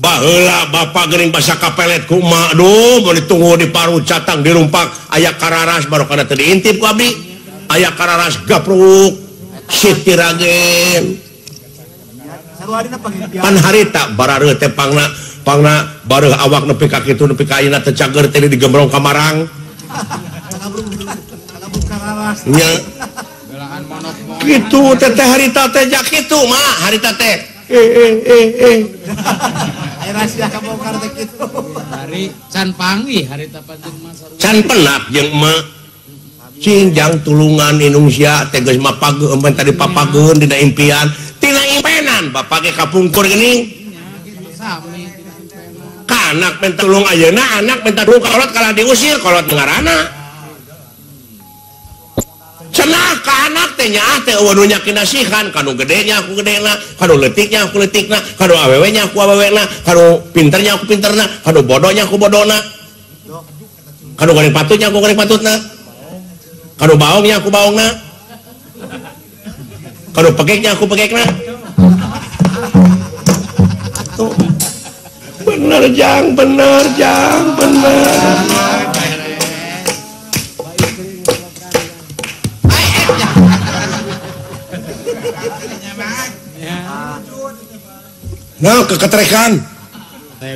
bahlah Bapak Gering bahasa kapelet kuma Aduh mau ditunggu di paru catang dirumpak aya Kararas baru karena tadi intip kami aya Kararas gapruk Sitiragen pan harita barare tepangna pangna baru awak nepi kaki itu nepi kain atau cager tadi digembrong kamarang ya gitu teteh harita teh jak itu mah harita teh. penakjang tulungan Indonesia tegesma pagemen tadi papagun tidak impian. Tidak impenan Bapak kapungkur ini anak mentulung ayeuna anak mentulung kolot kalah diusir kolot dengar anak cenah ke anak tehnya teh waduhnya kinasihan kanu gedenya aku gedena kanu letiknya aku letikna kanu awewenya aku awewena kanu pinternya aku pinter kanu bodohnya aku bodoh kanu goreng patutnya aku goreng patutna. Kanu baongnya aku baong kanu pegeknya aku pegekna. Lah bener jang bener jang bener. nah keketerekan. Nah,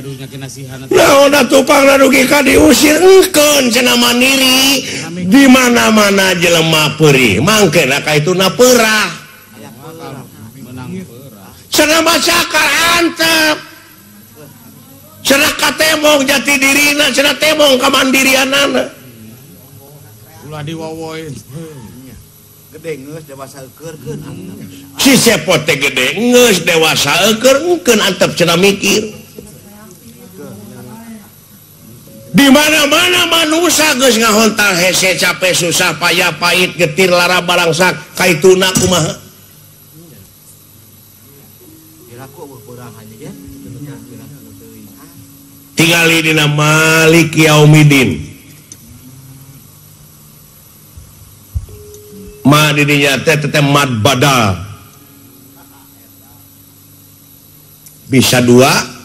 diusir mandiri. Di mana-mana jelema perih. Mangke itu naperah Cenah cakar antep. Cenah katembong jati dirina cenah tembong kamandirianana. ulah diwowoin. gede ngeus dewasa keur keur sipote gede dewasa mungkinantap cena mikir. Di mana mana manusia geus ngahontal hese capek susah payah pahit getir lara barangsak kaituna kumaha? Tinggali dina Malik Yaumidin ma di dinya teh teh mad badal. bisa dua.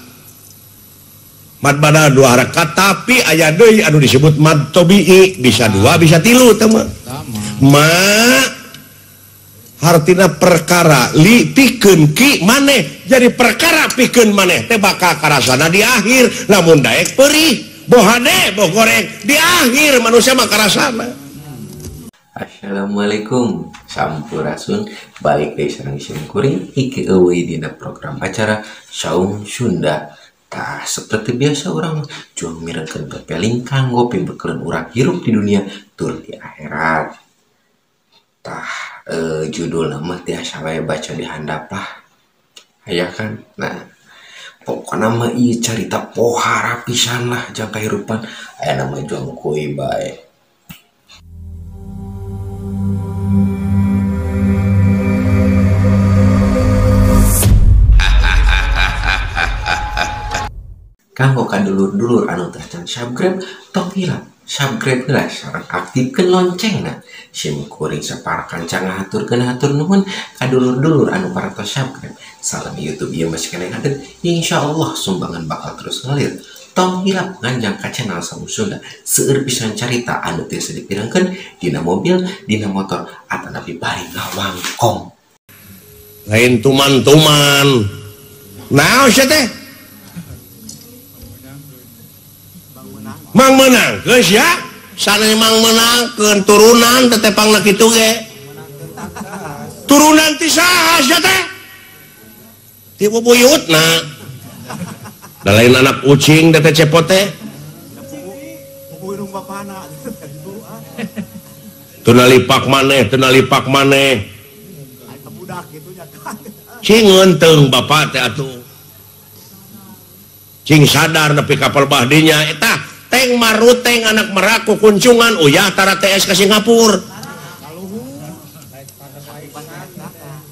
Madbana dua harakat tapi aya deui anu disebut mad tobi'i. Bisa dua bisa tilu teman ma hartina perkara li pikeun ki maneh. Jadi perkara pikeun maneh teh bakal karasana di akhir. Lamun daek perih bohane boh goreng di akhir manusia mah karasana. Assalamualaikum. Sampurasun Balik dari sarang kuring. Iki eueuy dina program acara Saung Sunda. Tah seperti biasa orang Juang mirekeun pepeling kanggo pimbekeun urang hirup di dunia Tur di akhirat. Tah eh, judul nama tiasa wae baca di handap lah Aya kan? Nah pokoknya mah iya carita pohara pisan lah jang kehidupan aya nama juang kuy bae kanggo kadulur-dulur anu teh can subscribe tong hilap subscribe heula sareng aktifkeun loncengna sim kuring saparakan can ngahaturkeun hatur nuhun kadulur-dulur anu parantos subscribe salam YouTube ieu masih kana hadir insyaallah sumbangan bakal terus ngalir. Tong hilap nganjang ka channel samusulna seueur pisan carita anu tiasa sadipirengkeun dina mobil dina motor atanapi bari ngawangkong. Lain tuman-tuman. Naon teh? Mang menang geus ya? Sana emang menang ke turunan tetepang lagi turunan tipu buyut nah Da lain anak ucing kucing cepot teh. tunali pak maneh tunali pak maneh. Cingenteng bapak teh atuh. Cing sadar nepi kapal bahdinya etah teng maruteng anak meraku kuncungan Uyatara oh, TS ke Singapura.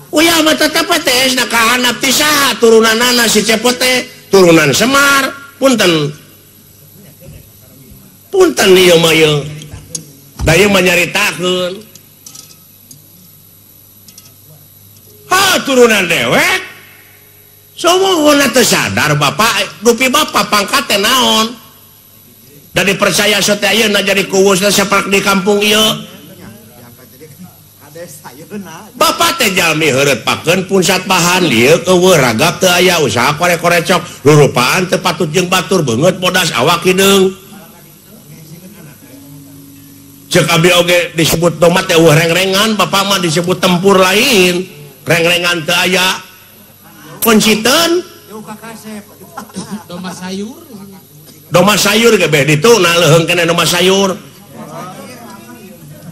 Uya tetap TS anak pisah turunan anak si cepote turunan Semar. Punten. Punten iya mayo mah nyaritakeun. Ha turunan dewek. Semua so, sadar bapak dupi bapak pangkatnya naon? dan dipercaya soteuna jadi kuwusna sepak di kampung ieu. Bapak teh jalmi heureut pakeun bahan ieu keueuh ragap teu aya usaha korek-korecok. Rurupaan teu patut jeung batur beungeut bodas awak hideung Cek abi oge disebut tomat teh eueuh rengrengan bapak mah disebut tempur lain. Rengrengan teu aya. Kunciteun Tomat sayur. doma sayur itu nah, sayur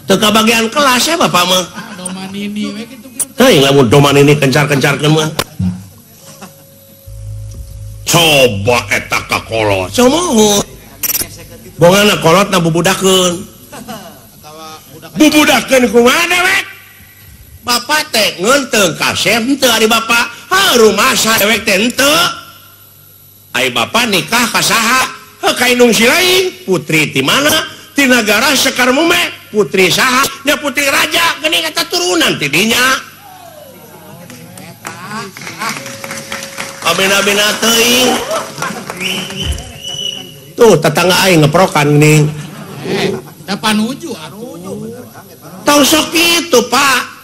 teka bagian kelas ya Bapak mah doma nini we kitu teuing lamun doman nini kencar-kencar mah coba eta kakolot coba. Bongana kolot na bubudakeun. Bubudakeun kumana wek? Bapak teh ngeunteung kasep teu ari bapak. Ha rumah dewek teh henteu ai bapak nikah ka saha? kainung silain putri di manatinaagara Sekar Mume putri sahnya putri raja Gening kata turunan tidinya tuh tetangga ngeprokan nih depan uju. Tahu sok itu Pak.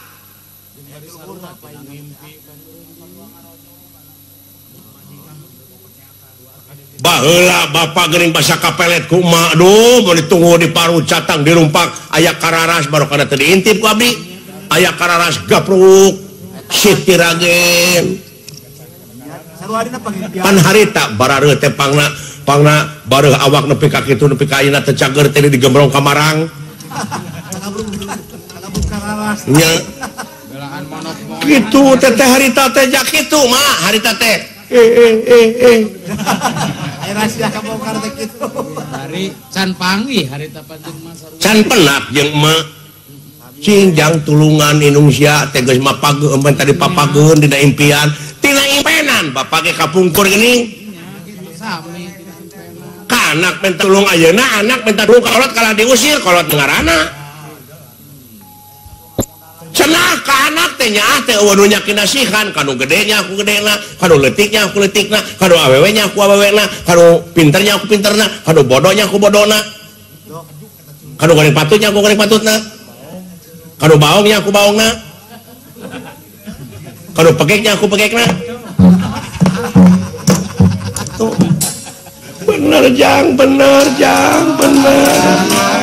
bahlah Bapak Gering bahasa kapelet kuma Aduh mau ditunggu di paru catang di rumpak Kararas baru karena tadi intip abdi. Aya Kararas gapruk Sitiragen harita barapangna pangna baru awak nepi kaki itu nepi kain atau cager tadi digembrong kamarang nya. Gitu teteh harita teh jak itu mah harita teh. Eh eh eh eh. hari canpangi hari can penak jeung emak Cinjang tulungan Indonesia teges mapagu emben tadi papageun dina impian. Tina impenan bapak ge kapungkur gini. Sami kanak mentulung ayeuna anak mentulung kolot kalah diusir kolot ngarana ke ah, teh waduhnyaki nasihan kanu gedenya aku gede kanu letiknya aku letik kanu awewenya aku awe kanu pinternya aku pinter kanu bodohnya aku bodona kanu goreng patutnya aku goreng patut kanu baongnya aku baung kanu pegeknya aku pegek bener jang bener jang bener.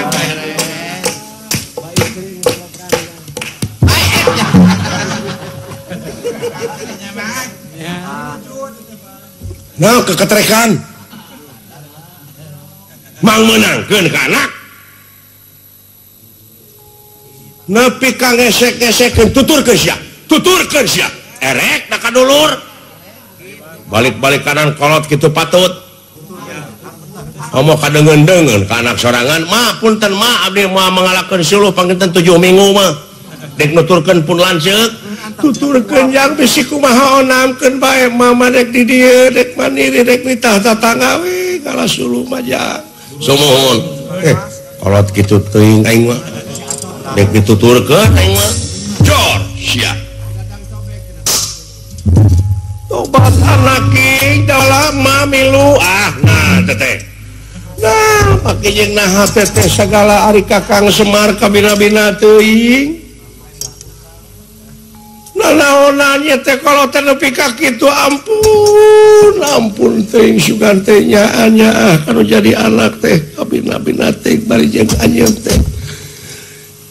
Well, keketrekan mang menangkan anak. Nepi ka ngesek ngesekin tutur ke siap tutur ke siap erek daka dulur. Balik-balik kanan kolot gitu patut. Ngomong kadengen dengen ke anak sorangan ma punten ma abdi ma mengalahkan suluh panginten tujuh minggu mah dek nuturkan pun lanceuk. tuturkan yang kumaha mahaamkan baik mama dek di dia dek mandiri dek nitah weh kalah sulu maja. Semohon eh kalau gitu ting aing mah. Dek dituturkeun aing mah. Jor siap tobat anaki dalam mamilu. Ah nah teteh. Nah pakai jeung nah teteh segala ari kakang semar kabina-bina teuing. naonnya teh kalau ternepi kaki itu ampun ampun ting sugantenya hanya ah kalau jadi anak teh tapi nabi nate bari jeung anjeun teh.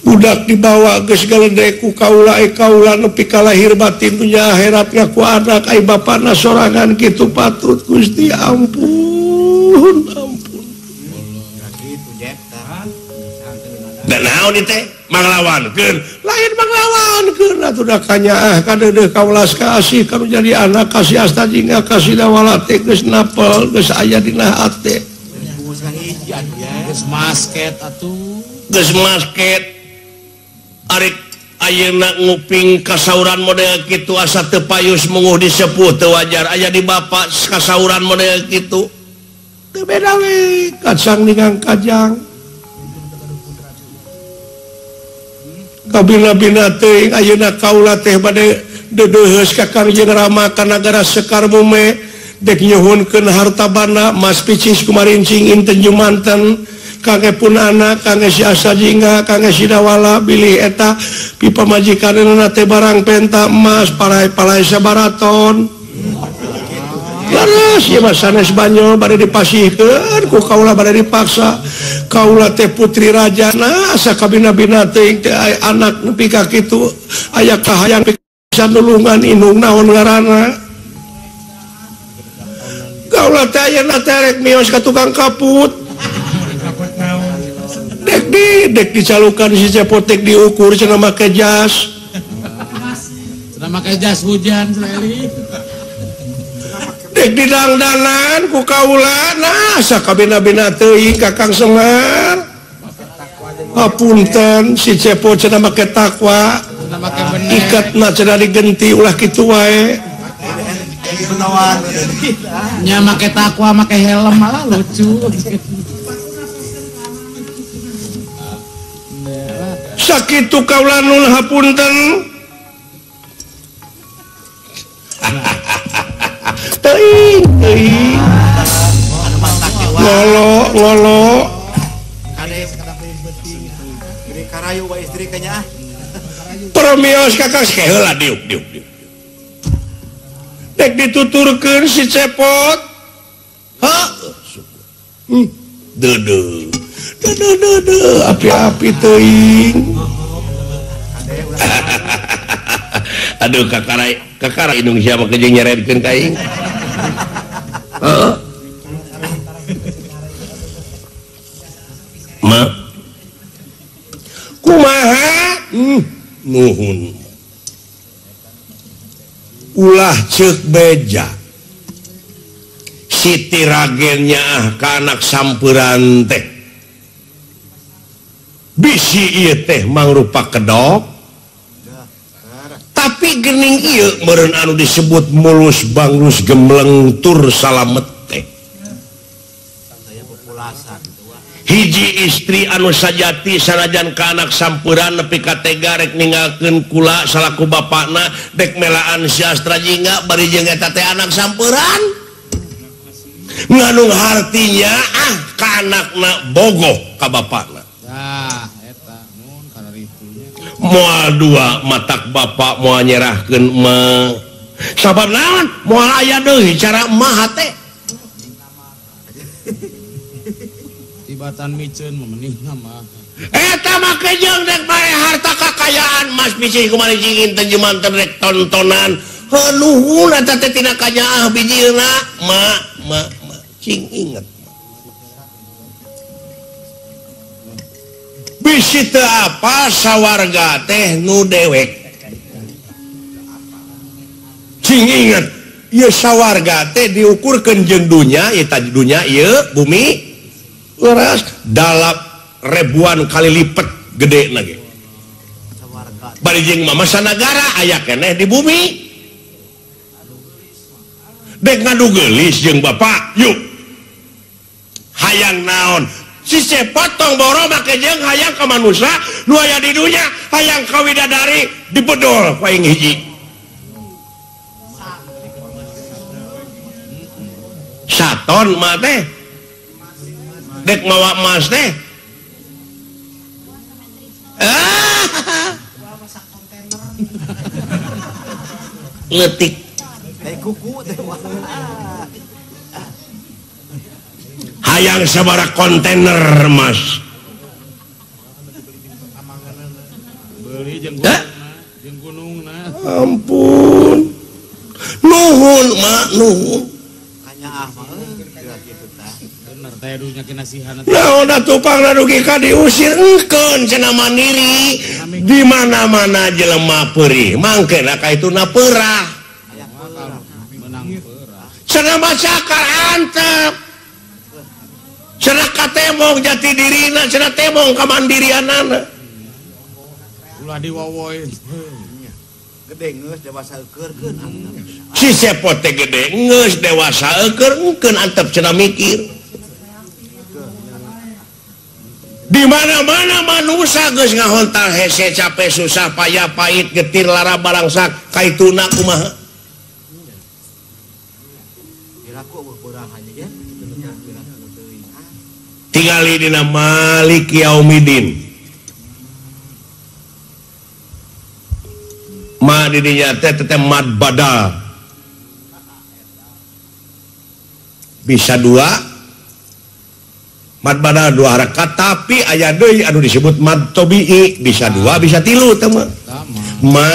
Budak dibawa geus deku kaula e kaula nepi ka lahir batin dunya akhiratnya ku anak ai bapana sorangan kitu patut Gusti ampun ampun. dan naon teh? Manglawan keur. Lain manglawan keur atuh dakanya eh, kadeudeuk kaulas kasih kamu jadi anak kasih astajinga kasih dawalate geus napel geus aya dina hate geus masket atuh. Geus masket. Arik ayeuna nguping kasauran model kitu asa teu payus munguh disepuh teu wajar. Aya di bapak kasauran model kitu. Teu beda we kacang dengan kajang kabila-bina teuing Ayeuna kaula teh badkarrama kanagara sekar bume nyuhunkeun harta bana Mas picis kemarincing Inten Jumanten. Kakek pun anak kangge siasa jingga kangge sidawala Billy eta pipa majikan nate barang penta emas para palai sabaraton. Leres ya mas sanes banyol badai dipasihkan ku kaulah badai dipaksa. Kaula teh putri raja nasa kabina-bina anak nepi ka itu aya kahayang bisa nulungan inung naon ngaranna. Kaula teh ayeuna terek mios ka tukang kaput. Dek di dek dicalukan si cepotek diukur cenah make jas. Cenah make jas hujan sehari cek didangdanan ku kaula nasa ah, kabina-bina teuing kakang Semar. Hapunten si cepo cenah make takwa. Ikatna cenah digenti ulah kitu wae. Nya make takwa make helm malah lucu. Sakitu kaula nun hapunten. lolo Permios kakak heula diuk diuk diuk. Dek dituturkeun si cepot. ha Hmm. Dede. Dede dede api-api teuing. Aduh kakara kakara indung siapa kejeung nyaretkeun ka aing. kumaha? Hmm. Nuhun. Ulah cek beja. Siti ragennya ah anak sampuran teh. Bisi teh mangrupa kedok. geuning ieu meureun anu disebut mulus Bangus gemleng tur salamet teh. Hiji istri anu sajati sanajan ke anak sampuran nepi kategarek ninggalkeun kula salahku bapakna dek melaan siastra jingga bari jengtate anak sampuran. Nganung hartinya ah ka anakna bogoh ka Bapak mual dua matak Bapak mau nyerahkan me... sabar naon? Mual aya deui cara emah teh tibatan miceun memenih nama eta mah jeung dek bae harta kakayaan. Mas bisi kumari cingin teu jemanten rek tontonan. Heunuhun eta teh tina kanyaah bijina ma ma ma cing inget. bisi apa sawwarga teh nu dewek? Inget sawwarga teh diukurkeun jeung dunya yuk bumi leras dalam ribuan kali lipat gede lagi. Barijing mama sanagara aya keneh di bumi. Dek ngadu gelis jeng bapak yuk. Hayang naon sisih potong boro makajeng hayang ke manusia nu aya di dunya hayang ka widadari dibedol paing hiji. Saton mah teh dek mawa emas teh. Ah. letik kuku teh hayang sabara kontainer Mas. Eh? Ampun. Nuhun mak nuhun. Nah, tupang rugi diusir engkeun cenah mandiri. Di mana mana jelema perih. Mangke naka itu napera cenah masyakar antep ceraka katemong jati diri cera temong kemandirian anak ulah diwawoi. Gede geus dewasa ekeurkeun si sepote gede ngeus dewasa ekeurkeun antep cenah mikir. Di mana-mana manusia geus ngahontal hese capek susah payah pahit getir lara barang sak kaituna kumaha? tinggali dina Malik Yaumidin ma didinya teh teh mad badal. Bisa dua. Mad badal dua rakaat tapi aya deui anu disebut mad tobi'i. Bisa dua bisa tilu teman ma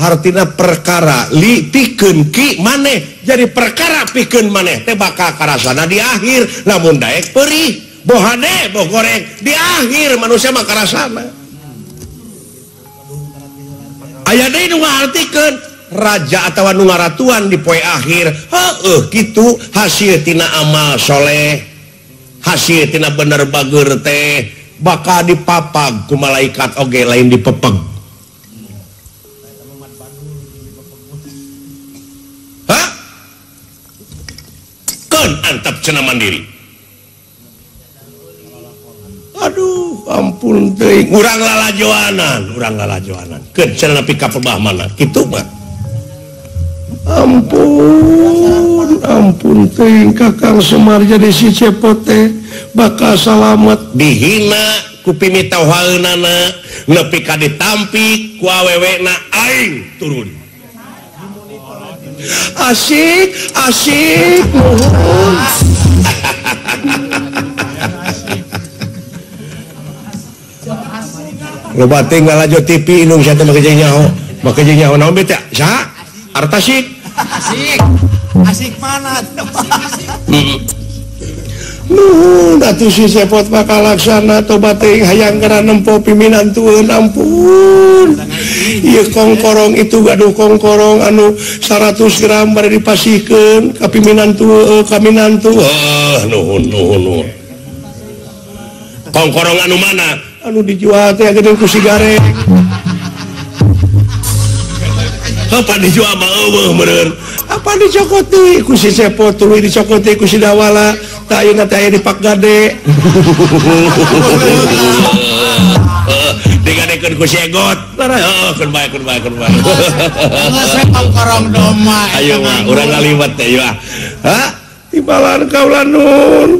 hartina perkara li piken Ki maneh. Jadi perkara piken maneh teh bakal karasana di akhir. Namun daek perih bohane boh goreng di akhir manusia mah karasana. Aya deui nu ngartikeun raja atau nu ngaratuan di poe akhir. Heueuh kitu hasil tina amal soleh. Hasil tina bener bager teh. Bakal dipapag ku malaikat oge lain dipepeg. mantap cena mandiri. Aduh ampun kurang lala Joanan kurang lala Joanan ke pikabah mana? Gitu Pak ampun ampun teing Kakang Semar jadi si cepote bakal salamet dihina kupimi tawana nepi ka ditampik kuawewek naing turun. asik asik loba tinggal aja TV inung saya make jeung nyaho Make jeung nyaho naon bete sa artasik asik asik mana Heeh. Mm. si sepot bakal laksana toba hayang nempo piminan tuun ampun. Ieu kongkorong itu gaduh kongkorong anu 100 gram pada ka piminan eh, tua kaminan ah, nuhun, nuhun, nuhun. kongkorong anu mana? Anu dijual teh gede kusi gareng. apa dijual mau bener. Apa dicokoti? Ku si sepo tuluy dicokoti ku si dawala. Tak ingat aya di pak gade. Digadekan ku segot oh, kun baik kun baik kun baik. Sepang korong doma ayo mah urang ngaliwat ya ah. ha ah, tibalan kaulan nun.